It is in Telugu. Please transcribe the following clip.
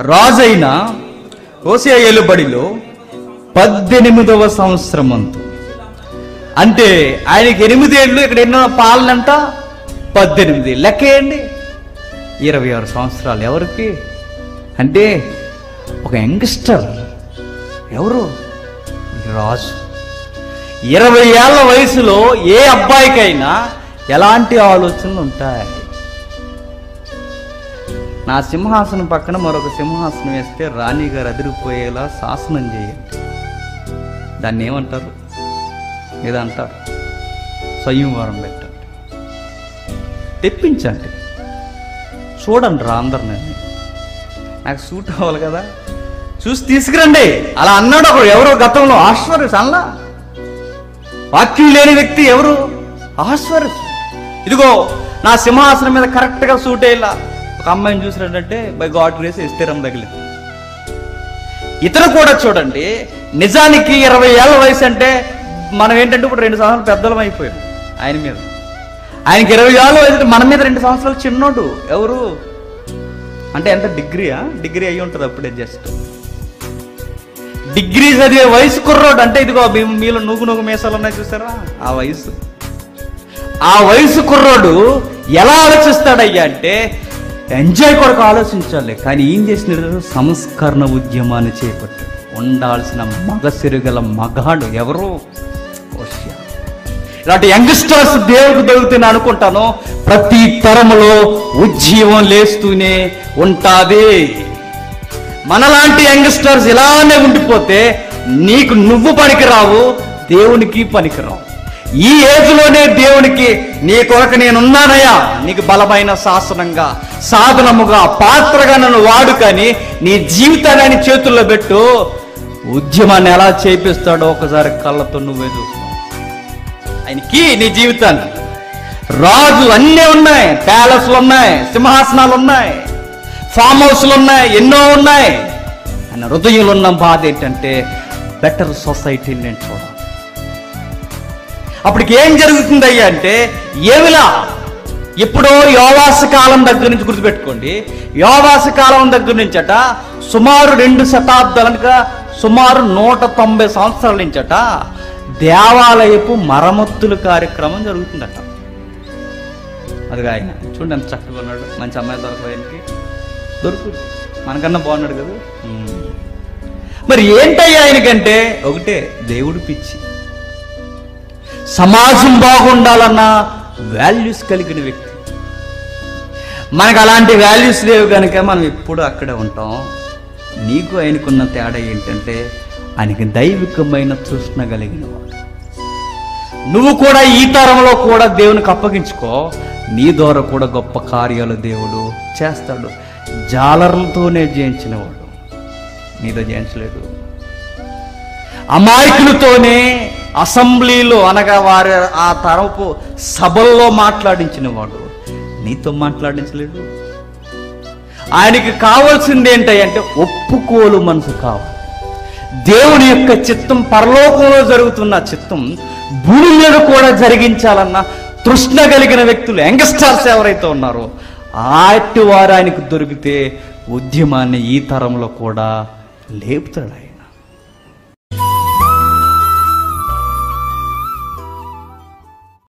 రాజైన ఓసియా ఏలుబడిలో పద్దెనిమిదవ సంవత్సరం అంతు అంటే ఆయనకి ఎనిమిదేళ్ళు ఇక్కడ ఎన్నో పాలనంట? పద్దెనిమిది. లెక్కేయండి. ఇరవై ఆరు సంవత్సరాలు ఎవరికి? అంటే ఒక యంగ్స్టర్. ఎవరు? రాజు. ఇరవై ఏళ్ళ వయసులో ఏ అబ్బాయికైనా ఎలాంటి ఆలోచనలు ఉంటాయి? నా సింహాసనం పక్కన మరొక సింహాసనం వేస్తే రాణి గారు అదిరిపోయేలా శాసనం చేయండి దాన్ని ఏమంటారు? ఏదంటారు? సంయమవరం పెట్టండి. తెప్పించండి. చూడండి రా అందరిని. నాకు సూట్ అవ్వాలి కదా. చూసి తీసుకురండి. అలా అన్నాడు ఒకడు ఎవరో? గతంలో ఆశ్వర్యస్ అలా వాక్యం లేని వ్యక్తి ఎవరు? ఆశ్వర్యస్ ఇదిగో నా సింహాసనం మీద కరెక్ట్గా సూట్ అయ్యేలా అమ్మాయిని చూసినట్టంటే బై గాడ్ గ్రేస్ ఇస్తేరం తగిలింది ఇతను కూడా చూడండి నిజానికి ఇరవై ఏళ్ళ వయసు అంటే మనం ఏంటంటే ఇప్పుడు రెండు సంవత్సరాలు పెద్దలం అయిపోయాం ఆయన మీద. ఆయనకి ఇరవై ఏళ్ళ వయసు మన మీద రెండు సంవత్సరాలు చిన్నోడు. ఎవరు? అంటే ఎంత డిగ్రీయా? డిగ్రీ అయ్యి ఉంటుంది అప్పుడే జస్ట్. డిగ్రీ చదివే వయసు కుర్రోడు. అంటే ఇదిగో మీలో నువ్వు నూగు మీసాలు ఉన్నాయి చూసారా? ఆ వయసు. ఆ వయసు కుర్రోడు ఎలా ఆలోచిస్తాడయ్యా అంటే ఎంజాయ్ కొరకు ఆలోచించాలి. కానీ ఏం చేసిన సంస్కరణ ఉద్యమాన్ని చేపట్టాడు ఉండాల్సిన మగ సిరుగల మగాడు ఎవరు? ఇలాంటి యంగ్స్టర్స్ దేవుడికి దొరుకుతుంది అనుకుంటాను. ప్రతి తరములో ఉజ్జీవం లేస్తూనే ఉంటాది. మనలాంటి యంగ్స్టర్స్ ఇలానే ఉండిపోతే నీకు నువ్వు పనికిరావు దేవునికి పనికిరావు. ఈ ఏజ్లోనే దేవునికి నీ కొరకు నేనున్నానయ్యా. నీకు బలమైన శాసనంగా సాధనముగా పాత్రగా నన్ను వాడుకని నీ జీవితాన్ని ఆయన చేతుల్లో పెట్టు. ఉద్యమాన్ని ఎలా చేపిస్తాడో ఒకసారి కళ్ళతో నువ్వే చూస్తావు ఆయనకి నీ జీవితాన్ని. రాజు అన్నీ ఉన్నాయి. ప్యాలెస్లు ఉన్నాయి. సింహాసనాలు ఉన్నాయి. ఫామ్ హౌస్లు ఉన్నాయి. ఎన్నో ఉన్నాయి. ఆయన హృదయంలో ఉన్న బాధ ఏంటంటే బెటర్ సొసైటీ నేను అప్పటికి ఏం జరుగుతుంది అయ్యా అంటే ఏమిలా? ఎప్పుడో యోవాస కాలం దగ్గర నుంచి గుర్తుపెట్టుకోండి. యోవాస కాలం దగ్గర నుంచట సుమారు రెండు శతాబ్దాలనుక సుమారు నూట తొంభై సంవత్సరాల నుంచట దేవాలయపు మరమ్మతుల కార్యక్రమం జరుగుతుందట. అదిగా ఆయన చూడండి ఎంత చక్కగా ఉన్నాడు. మంచి అమ్మాయి దొరకడానికి దొరుకు మనకన్నా బాగున్నాడు కదా. మరి ఏంటయ్యా ఆయనకంటే? ఒకటే దేవుడు పిచ్చి. సమాజం బాగుండాలన్న వాల్యూస్ కలిగిన వ్యక్తి. మనకు అలాంటి వాల్యూస్ లేవు కనుక మనం ఎప్పుడు అక్కడే ఉంటాం. నీకు ఆయనకున్న తేడా ఏంటంటే ఆయనకి దైవికమైన తృష్ణ కలిగిన వాడు. నువ్వు కూడా ఈ తరంలో కూడా దేవునికి అప్పగించుకో. నీ ద్వారా కూడా గొప్ప కార్యాలు దేవుడు చేస్తాడు. జాలర్లతోనే జయించినవాడు. నీతో జయించలేడు అమాయకులతోనే అసెంబ్లీలో అనగా వారి ఆ తరపు సభల్లో మాట్లాడించిన వాడు నీతో మాట్లాడించలేడు. ఆయనకి కావాల్సింది ఏంటంటే ఒప్పుకోలు మనసు కావాలి. దేవుని యొక్క చిత్తం పరలోకంలో జరుగుతున్న చిత్తం భూమి మీద కూడా జరిగించాలన్న తృష్ణ కలిగిన వ్యక్తులు యంగ్స్టర్స్ ఎవరైతే ఉన్నారో ఆటి వారు ఆయనకు దొరికితే ఉద్యమాన్ని ఈ తరంలో కూడా లేపుతాడు ఆయన.